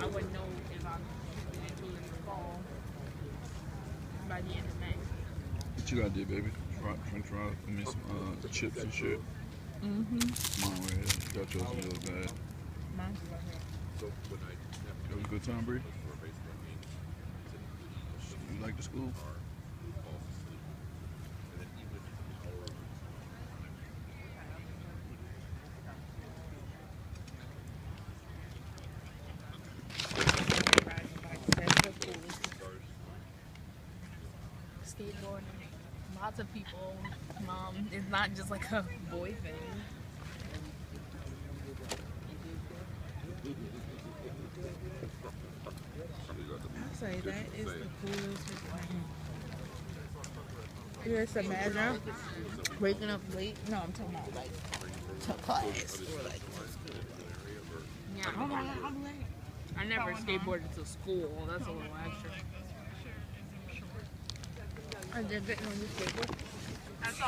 I wouldn't know if I'm shooting it in the fall by the end of May. What you got there, baby? Fry, french fries, I mean some uh, chips and shit. Mm-hmm. Mine right here. Got yours in your little bag. Mine's right here. It was a good time, Bree? You like the school? Skateboarding. Lots of people. Mom, it's not just like a boy thing. I say that is the coolest thing. Just imagine waking up late. No, I'm talking about like to class or like to school. Yeah, my I'm late. I never skateboarded to school. That's a little extra. I did get on skateboard. That's all.